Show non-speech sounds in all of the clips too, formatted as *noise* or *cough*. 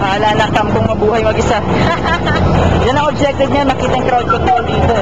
Bahala na kam kung mabuhay mag-isa. *laughs* Yan ang objective niya, makita yung crowd control dito.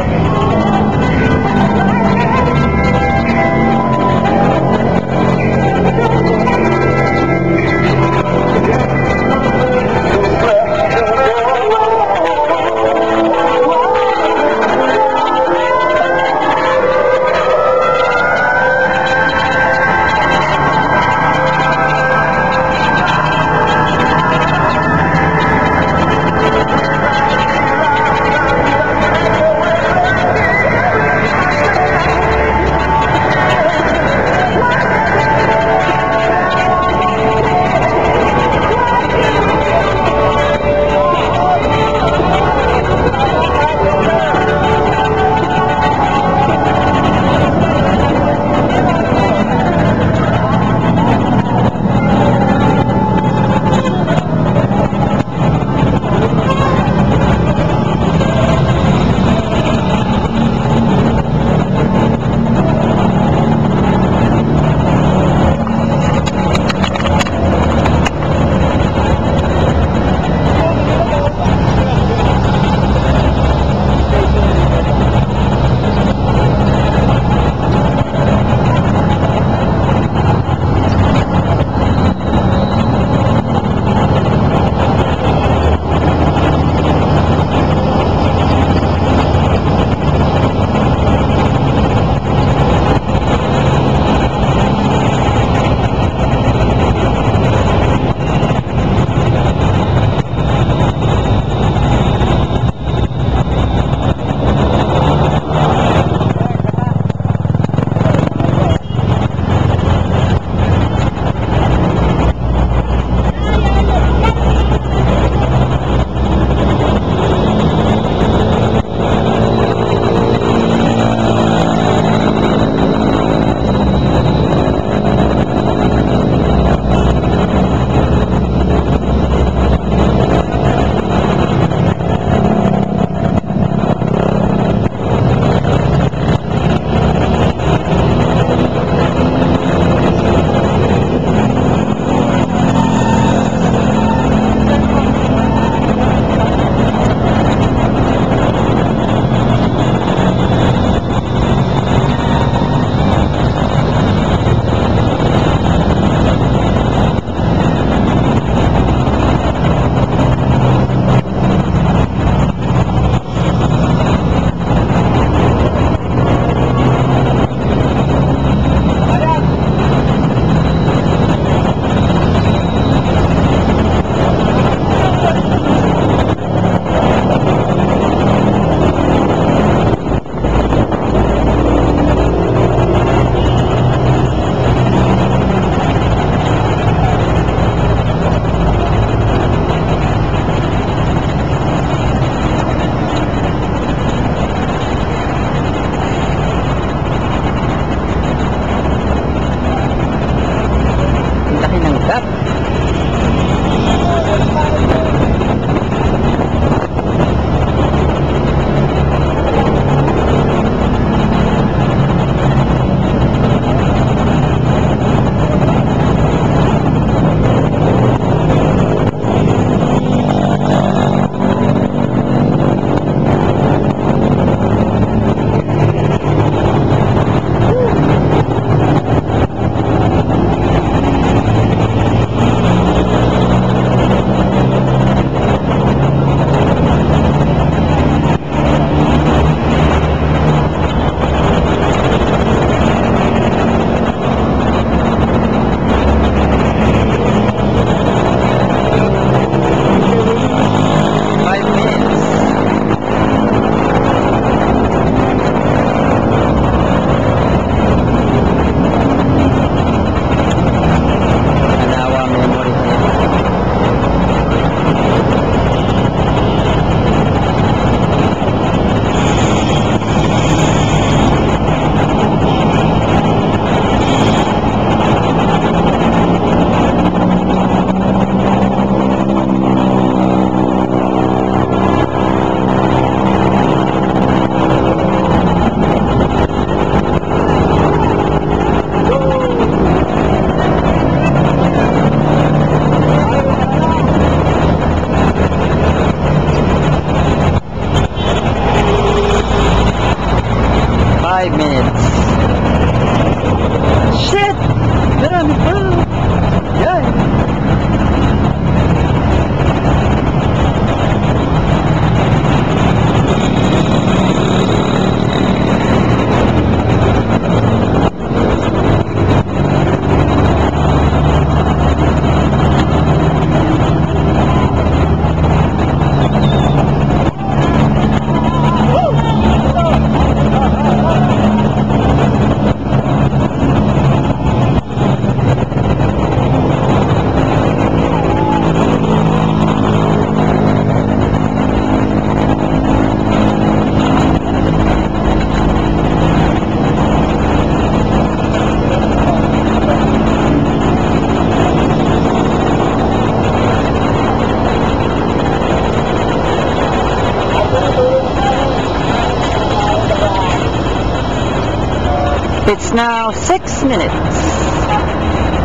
now six minutes.